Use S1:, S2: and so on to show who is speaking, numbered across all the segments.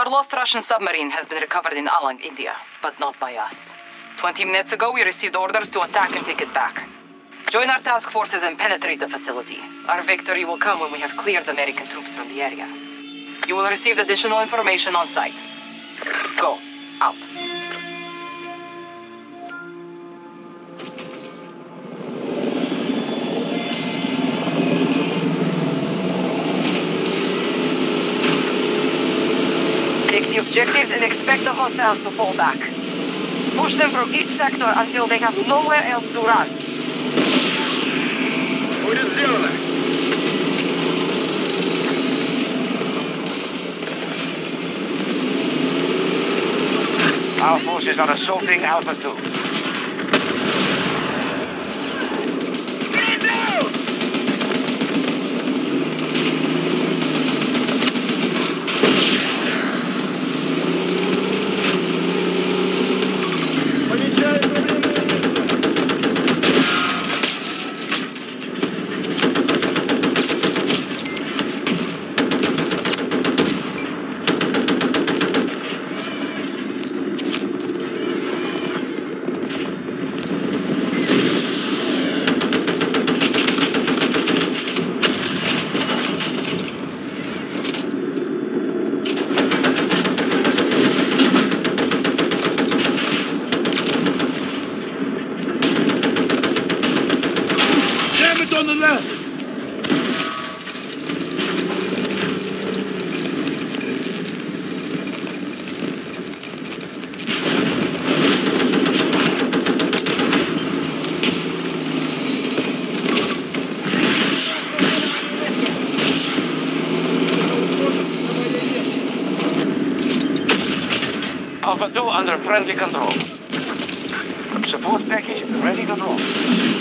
S1: Our lost Russian submarine has been recovered in Alang, India, but not by us. Twenty minutes ago, we received orders to attack and take it back. Join our task forces and penetrate the facility. Our victory will come when we have cleared American troops from the area. You will receive additional information on site. Go. Out. objectives and expect the hostiles to fall back. Push them from each sector until they have nowhere else to run.
S2: Будет сделано.
S3: Our forces are assaulting Alpha 2. Alpha 2 under friendly control. Support package ready to drop.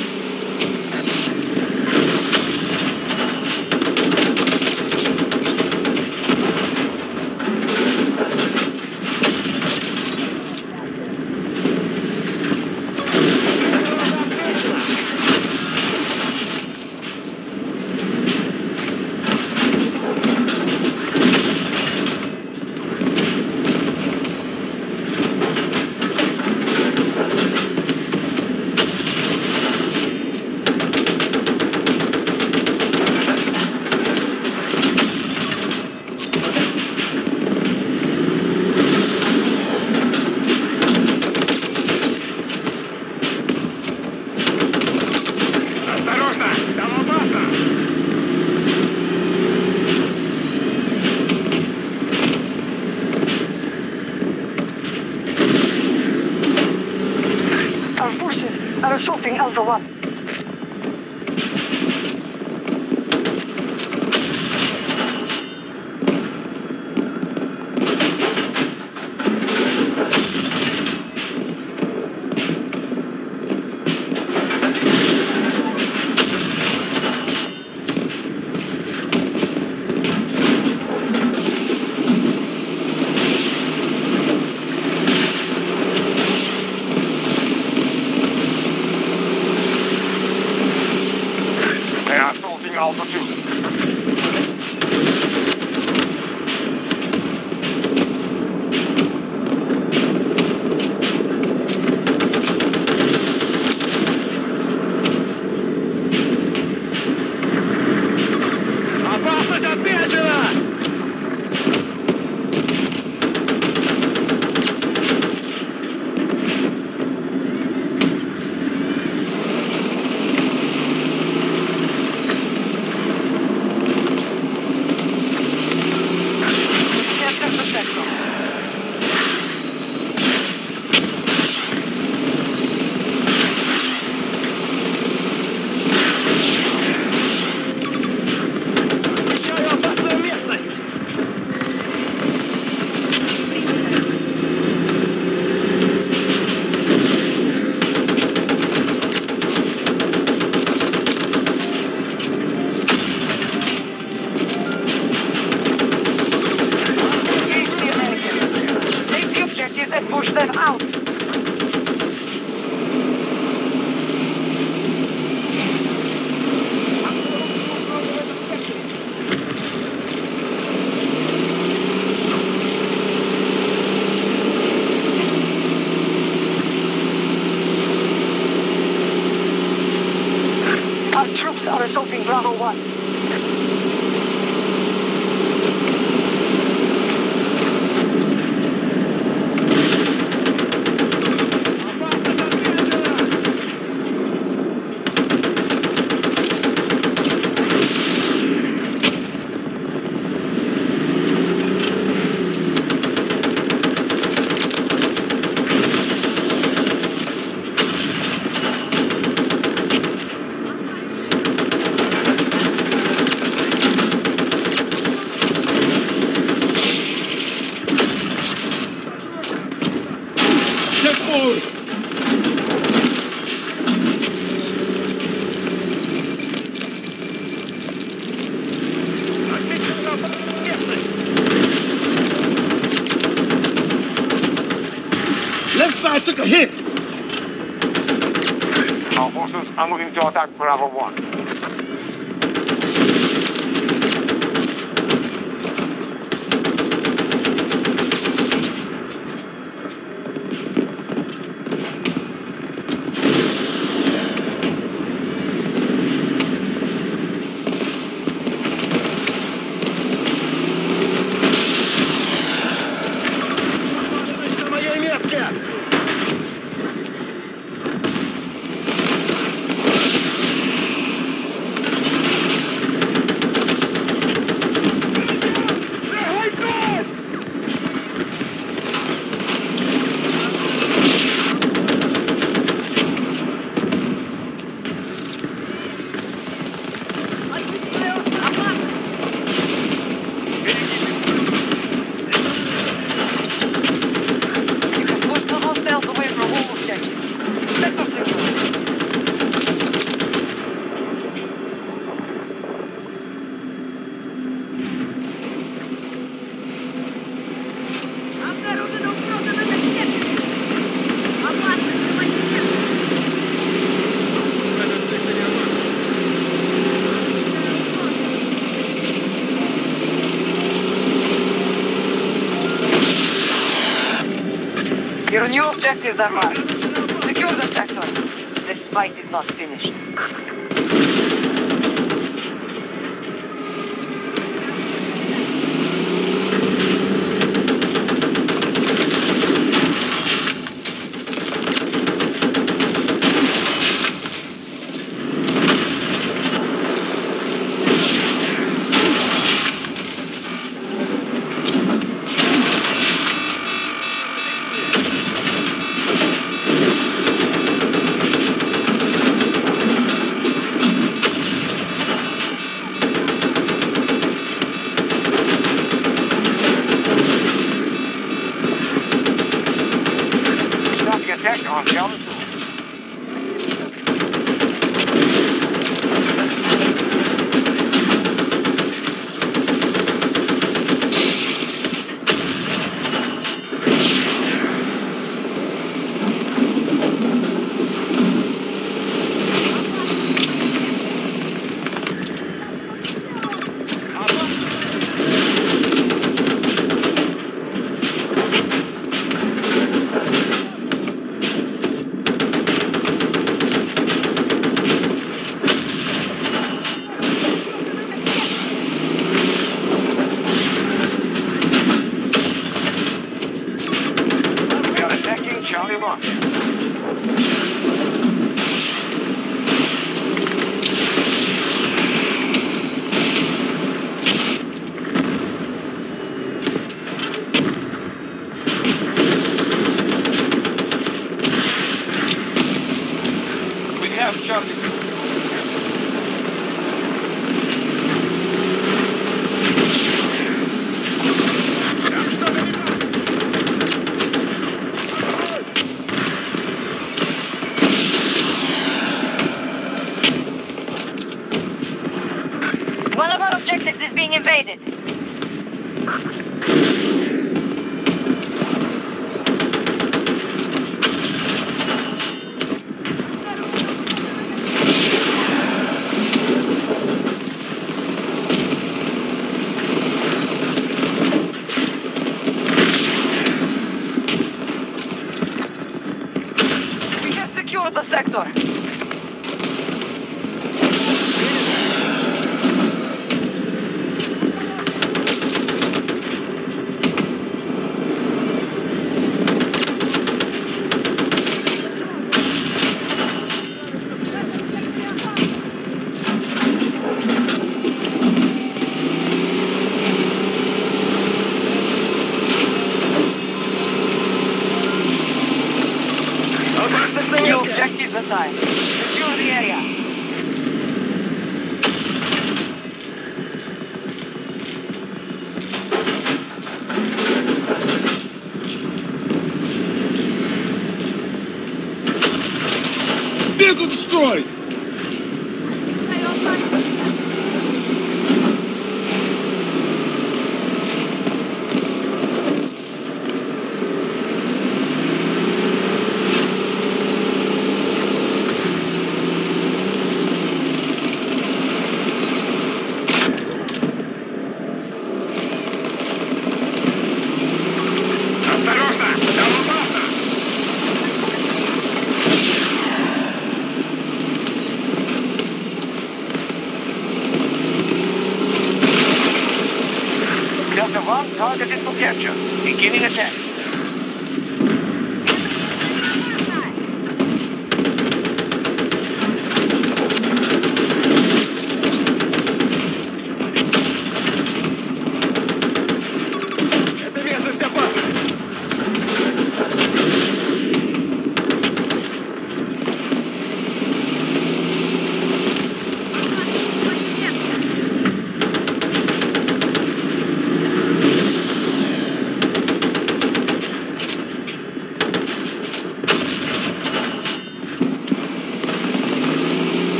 S1: Objectives are marked. Secure the sector. This fight is not finished.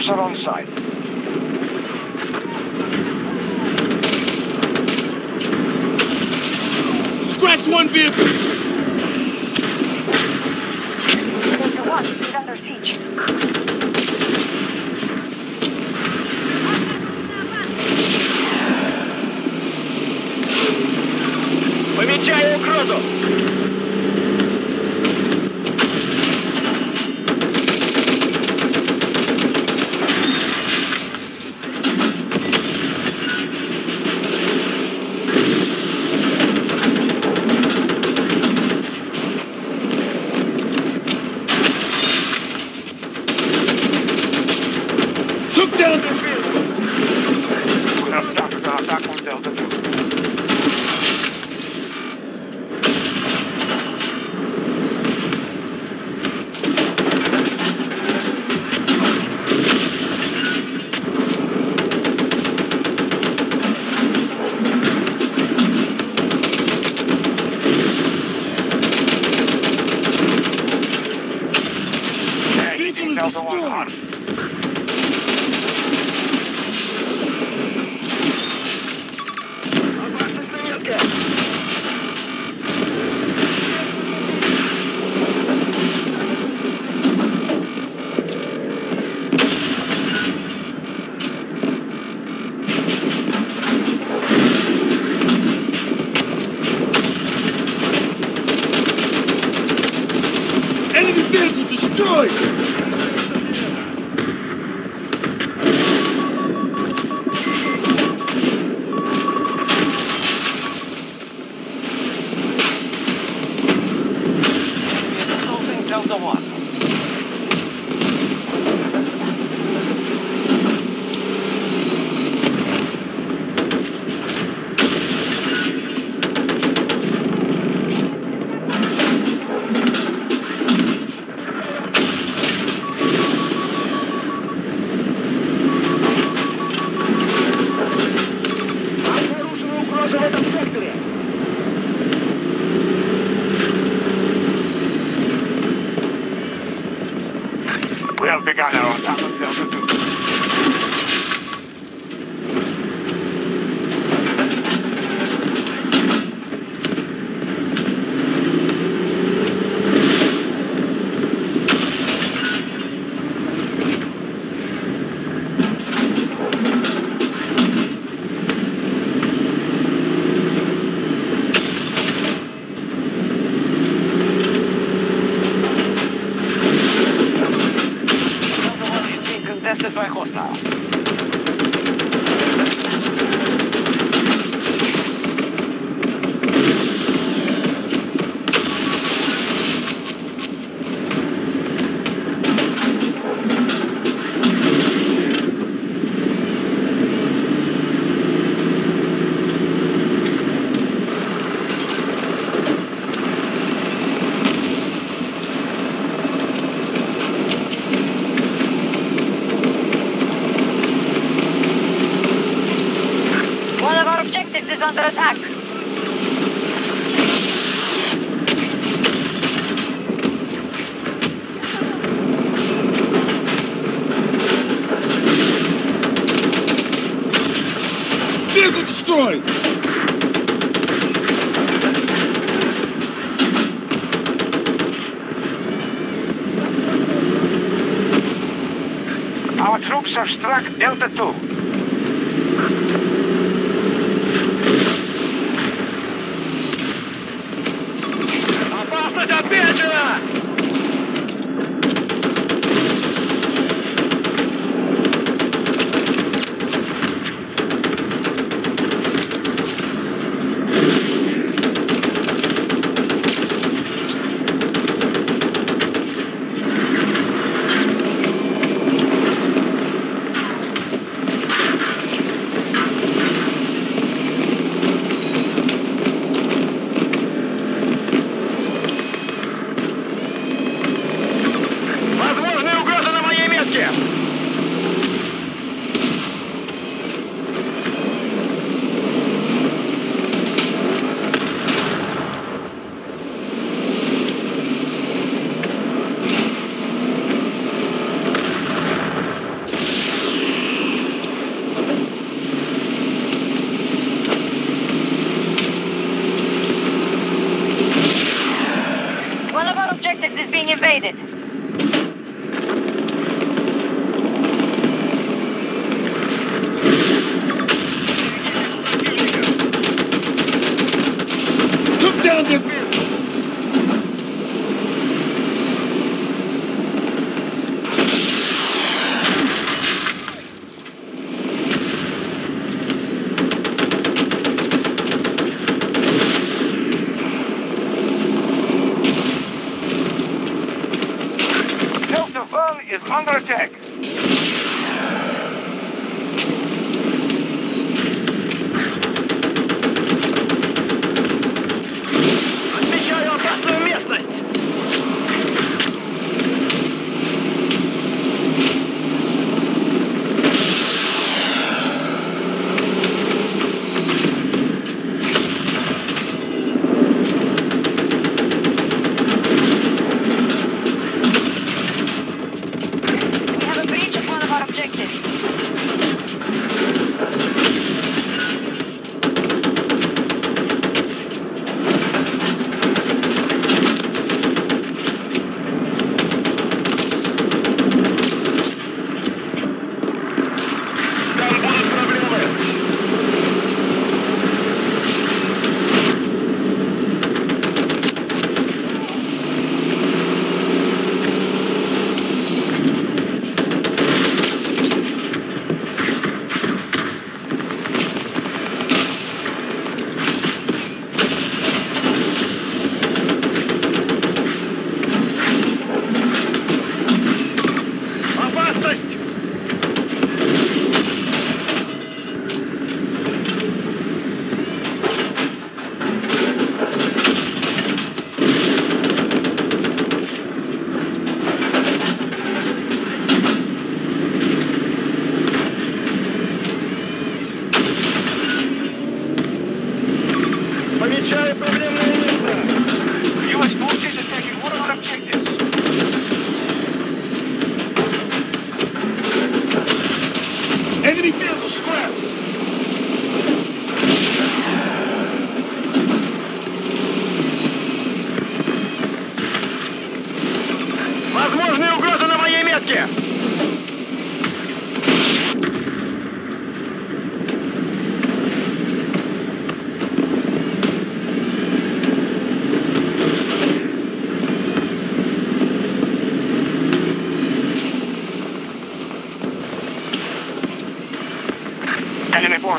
S3: Troops are on site.
S4: Beste zwei
S2: Kostner.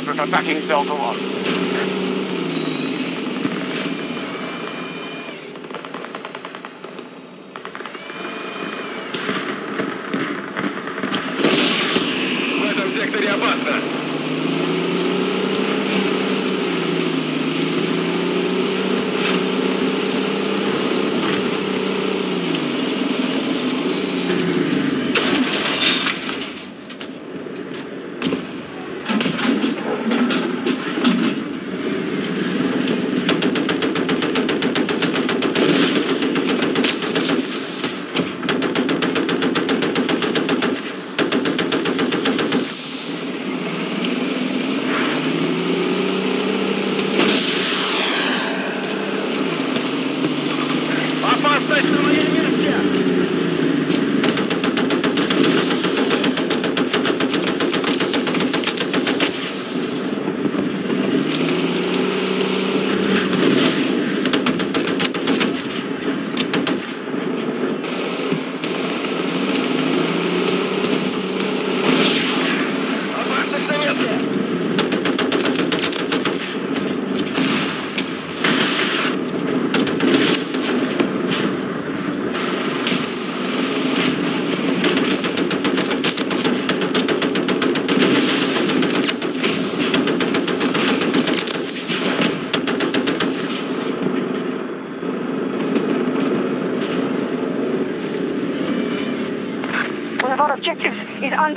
S2: Forces attacking Delta 1.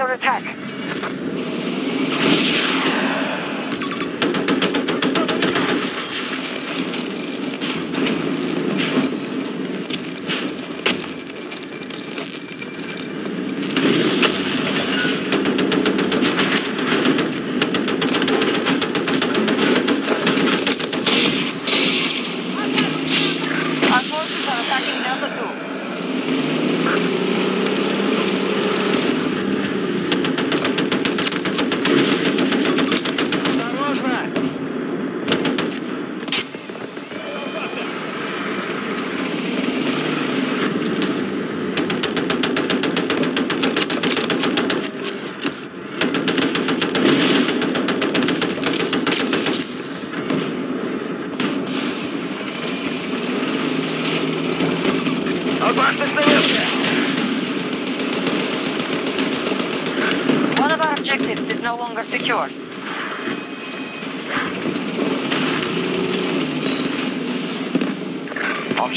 S2: under attack.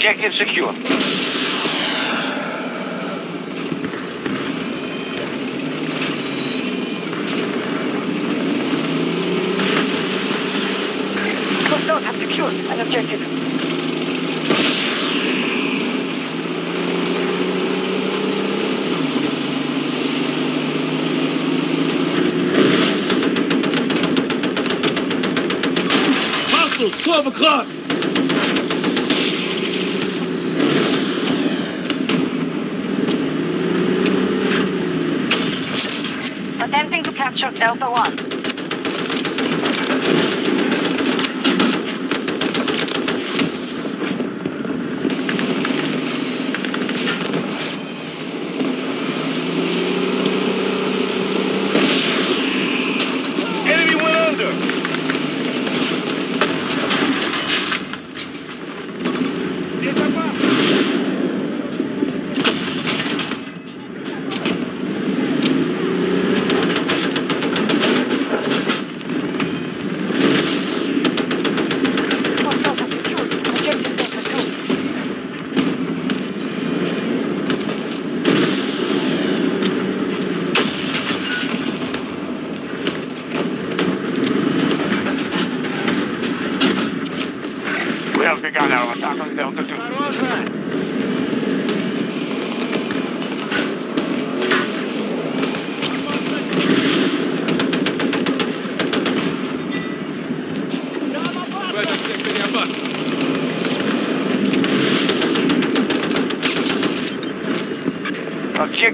S1: Objective secure.
S2: Hostiles have secured an objective.
S5: Twelve o'clock!
S2: Attempting to capture Delta One.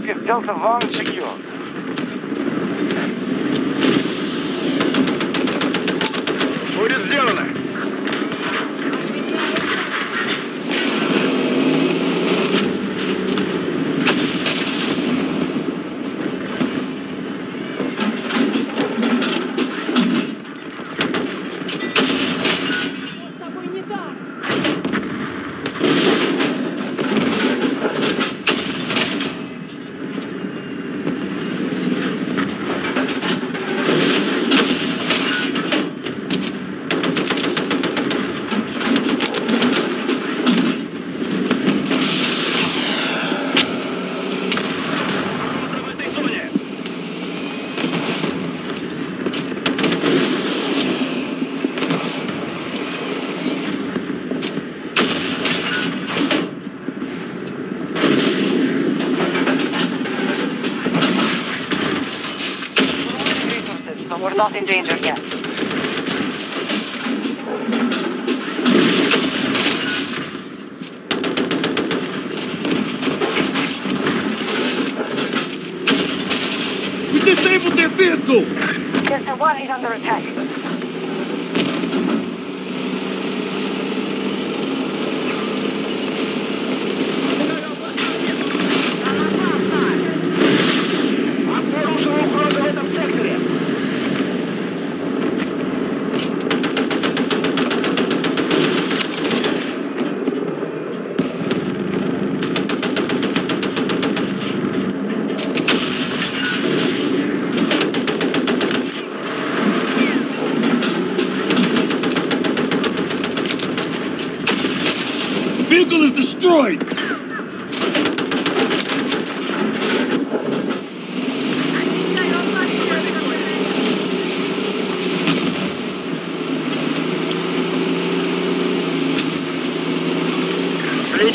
S2: Najpierw delta
S1: One, secure.
S6: Yeah.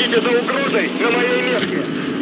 S2: Следите за угрозой на моей метке.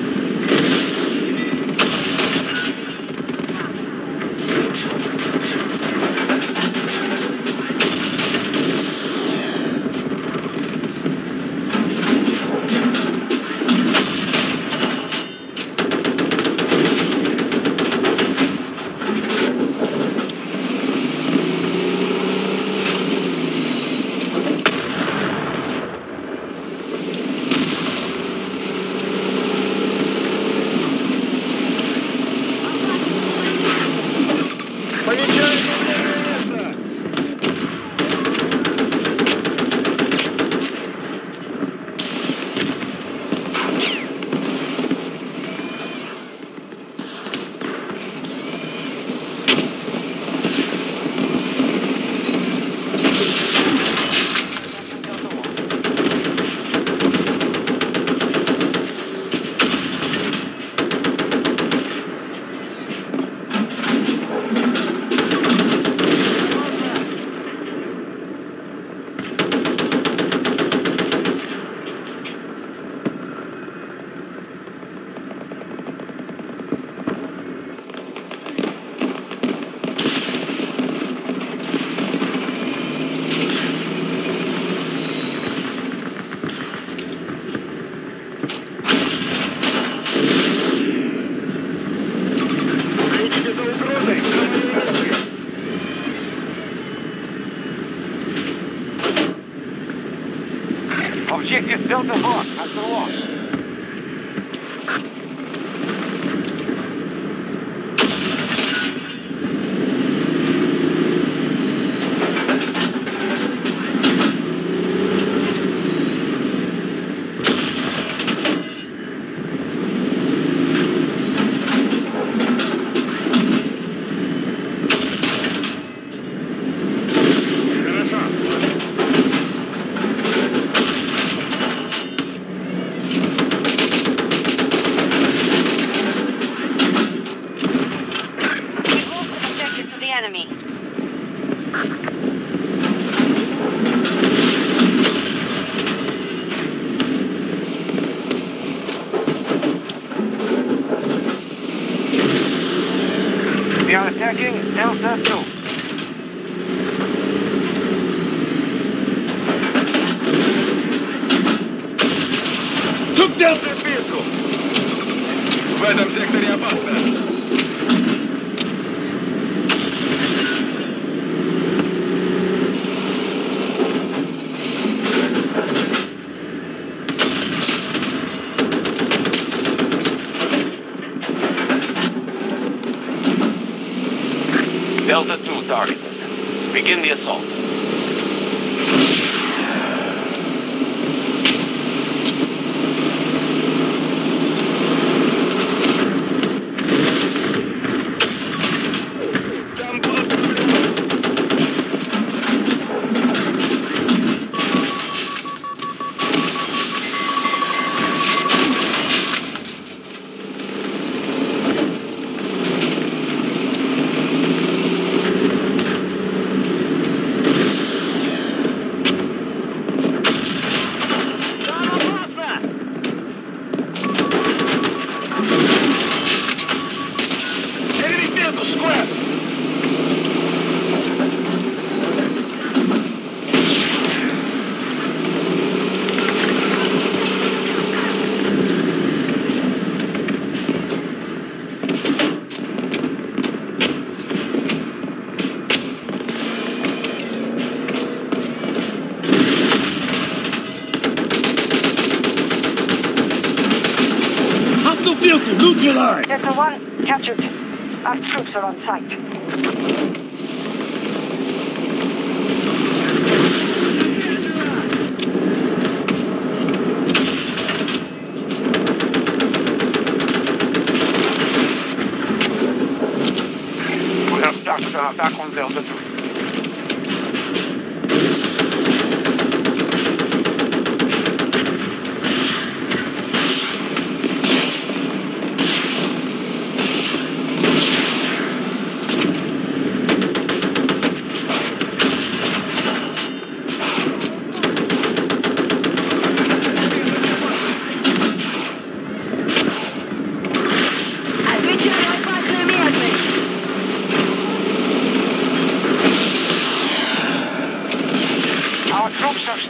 S3: Objective Delta
S7: Hawk at the
S3: loss.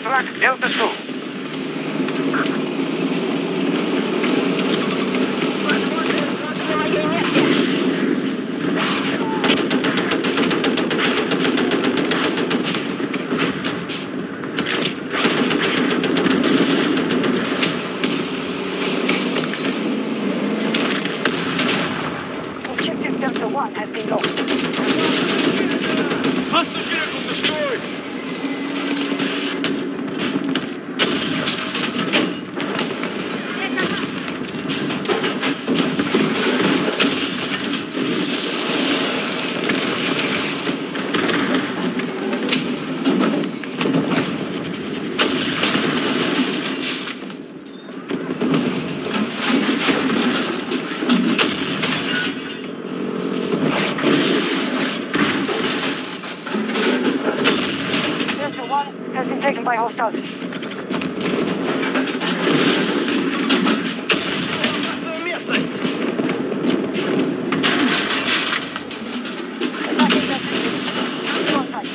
S3: Have struck Delta 2.
S7: Objective Delta 1 has been lost.
S2: Hostile vehicle destroyed!
S7: Delta 1 has been taken by hostiles. Attacking Delta 2. On site.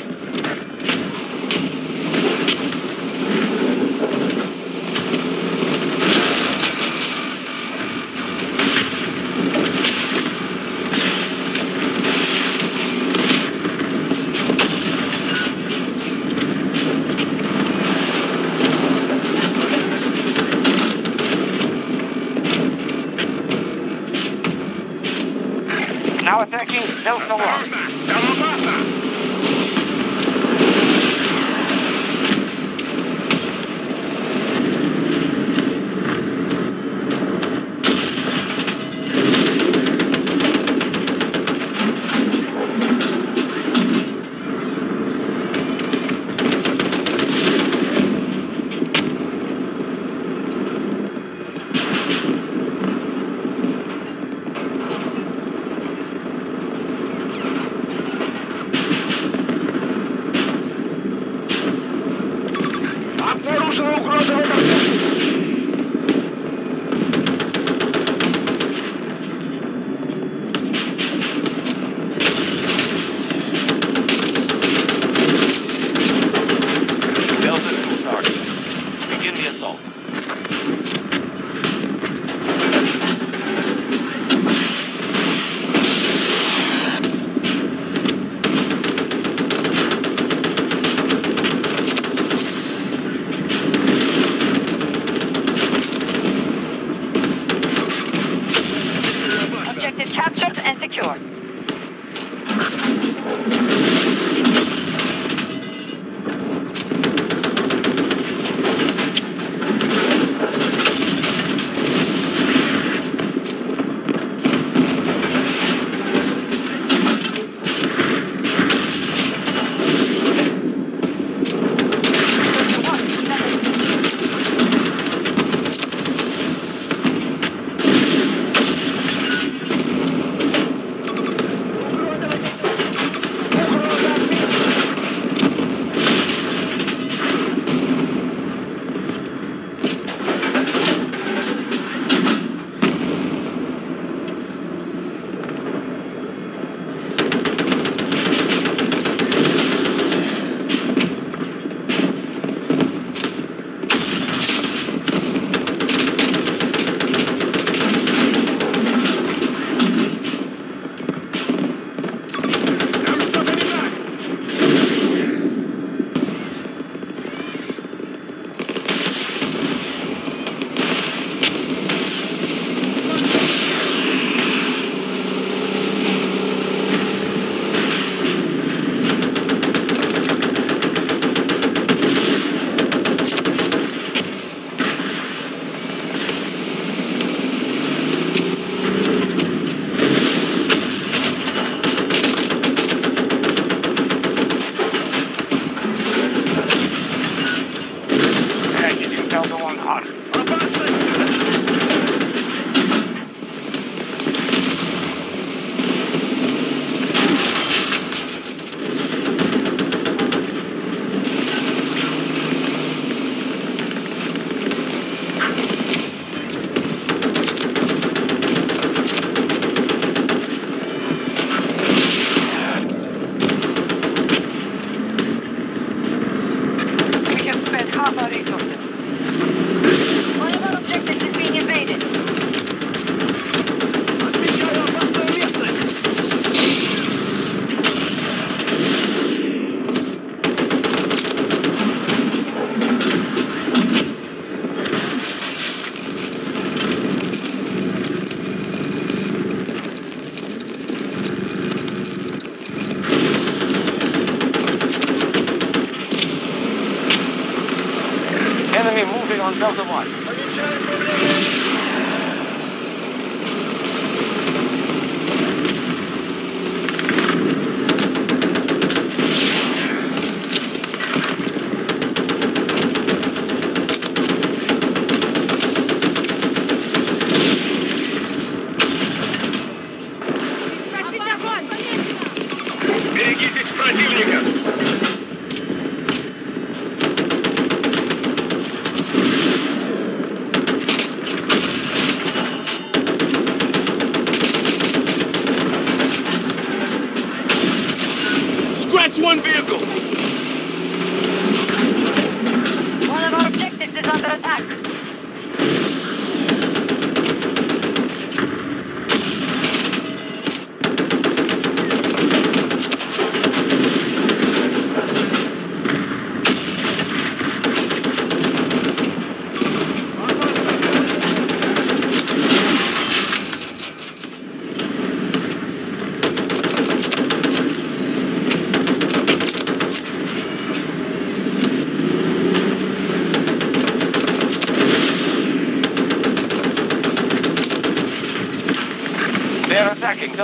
S3: Now attacking Delta 1.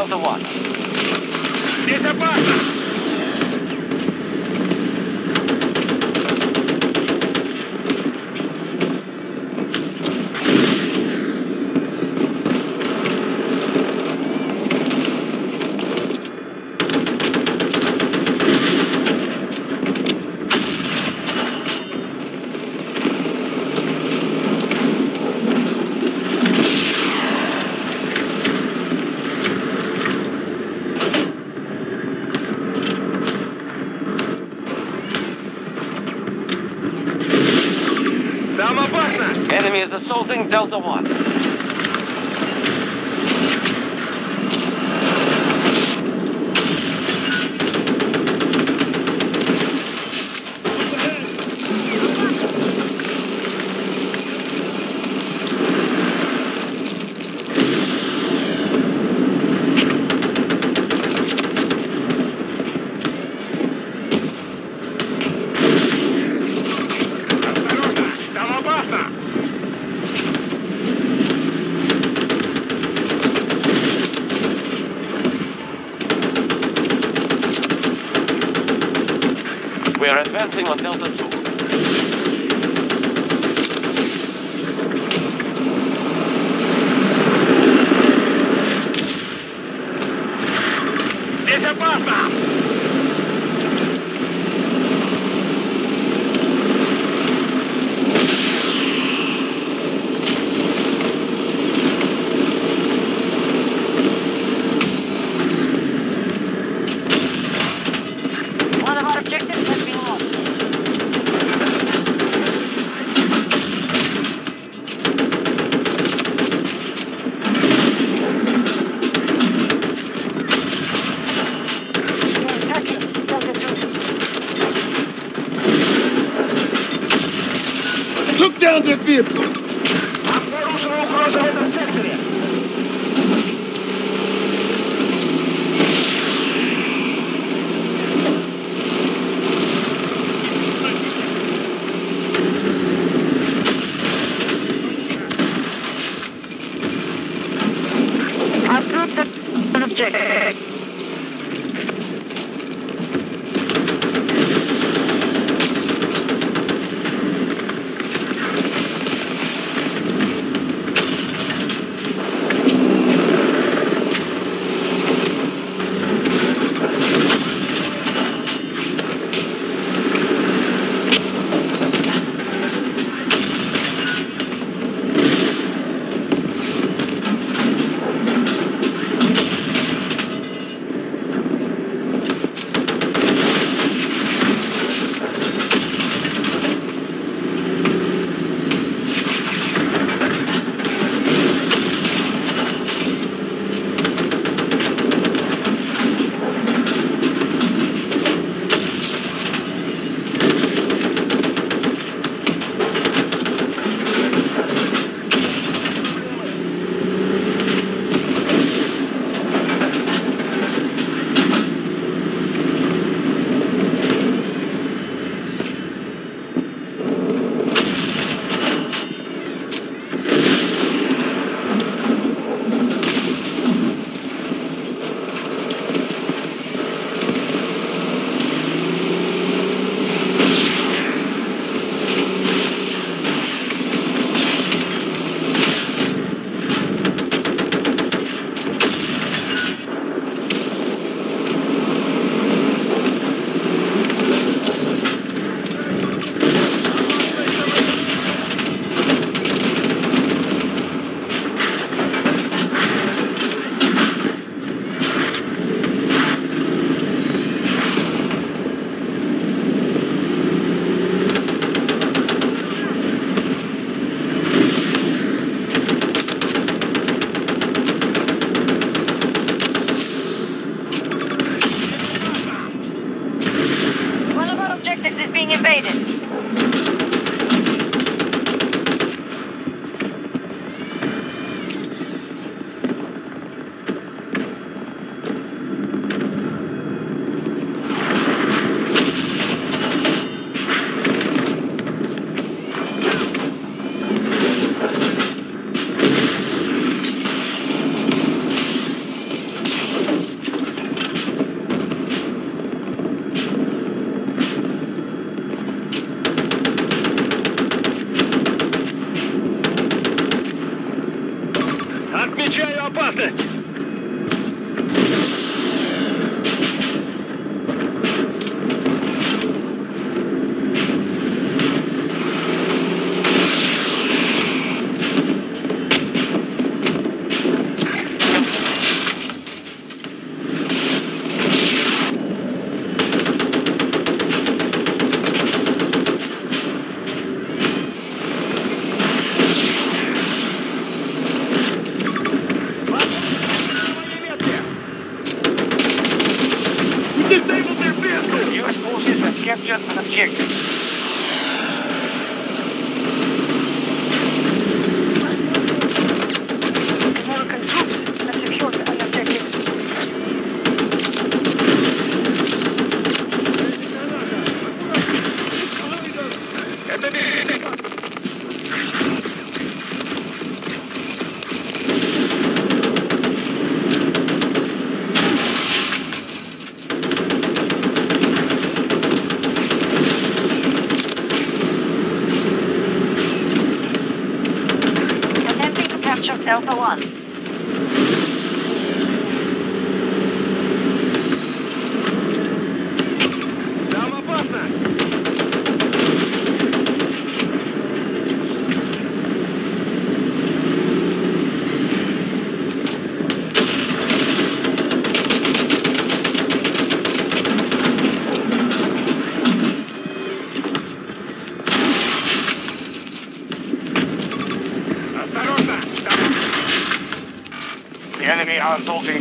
S3: the water. There's a
S2: bus! Housing Delta 1.
S8: Alcem o Hotel da
S2: Azul. Deixa passar!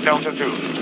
S2: Delta 2.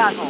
S2: Battle.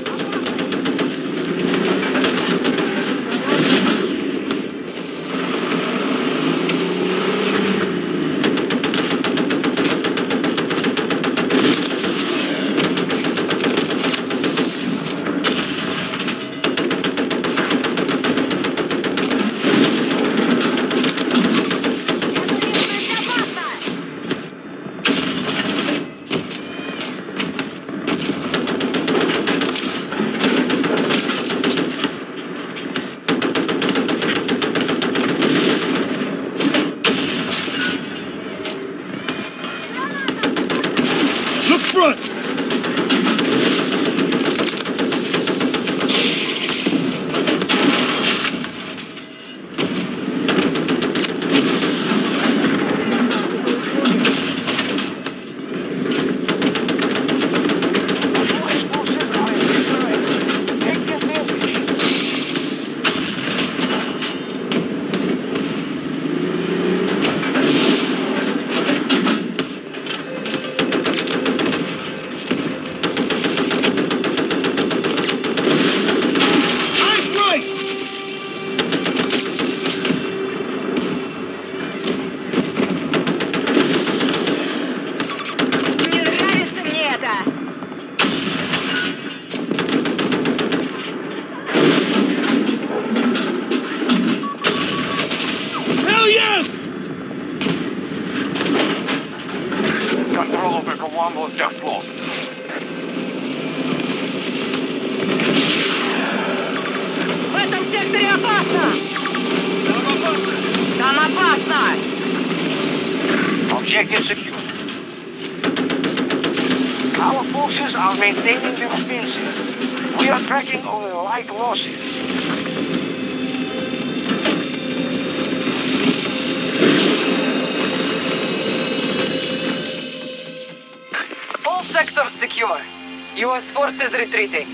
S3: just lost.
S7: В этом секторе опасно! Там опасно!
S3: Objective secure. Our forces are maintaining their offensive. We are tracking only light losses.
S1: All sectors secure. U.S. forces retreating.